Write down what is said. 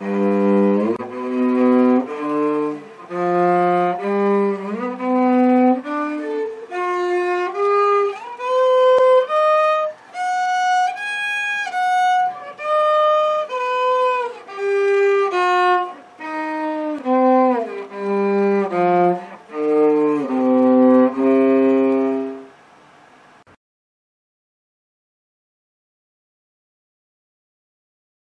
Mm.